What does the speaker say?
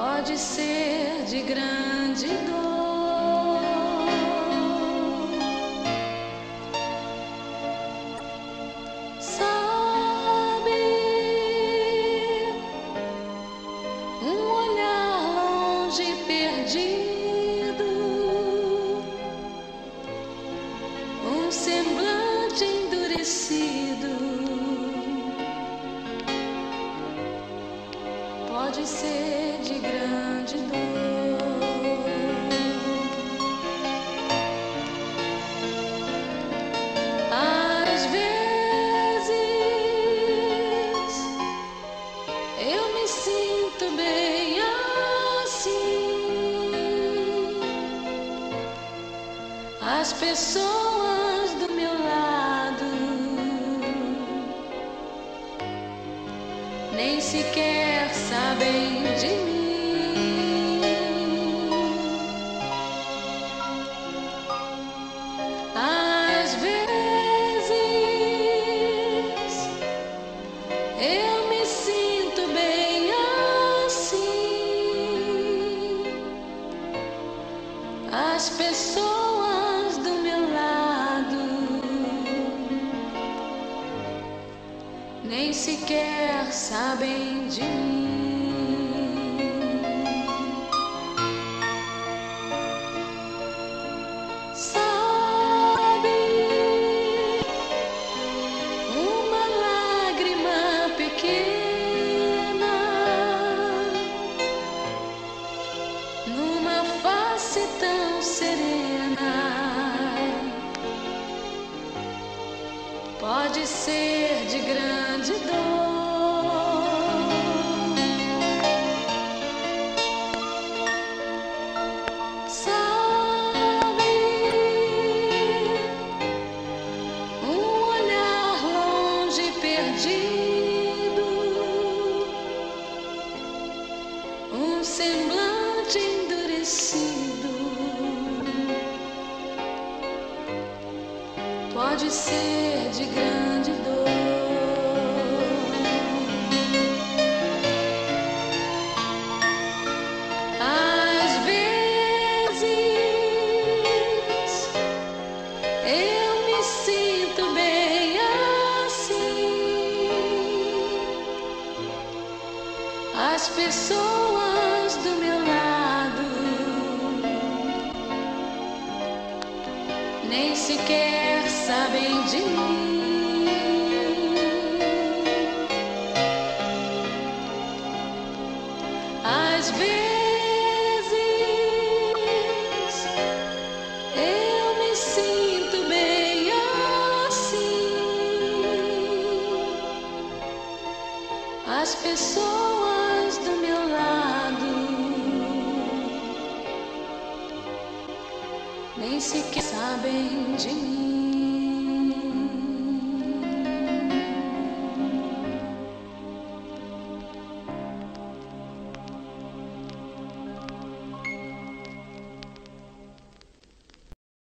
pode ser de grande dor. Sabe, um olhar longe perdido, um semblante endurecido. Pode ser de grande dor. Às vezes eu me sinto bem assim. As pessoas nem sequer sabem de mim. Às vezes eu me sinto bem assim. As pessoas nem sequer sabem de mim. Sabe, uma lágrima pequena numa face tão serena pode ser de grande dor. Sabe, um olhar longe perdido, Pode ser de grande dor. Às vezes eu me sinto bem assim. As pessoas do meu lado nem sequer sabem de mim. Às vezes eu me sinto bem assim. As pessoas do meu lado nem sequer sabem de mim.